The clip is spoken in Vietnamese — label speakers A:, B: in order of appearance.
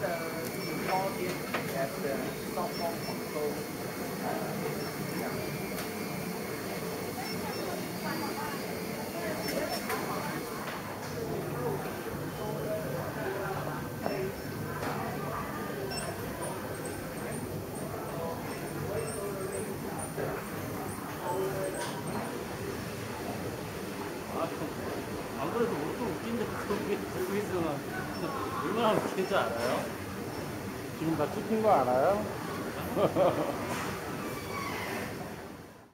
A: the audience at the softball control.
B: Thank you. 얼마나 웃긴지 알아요?
C: 지금 다 찍힌 거 알아요?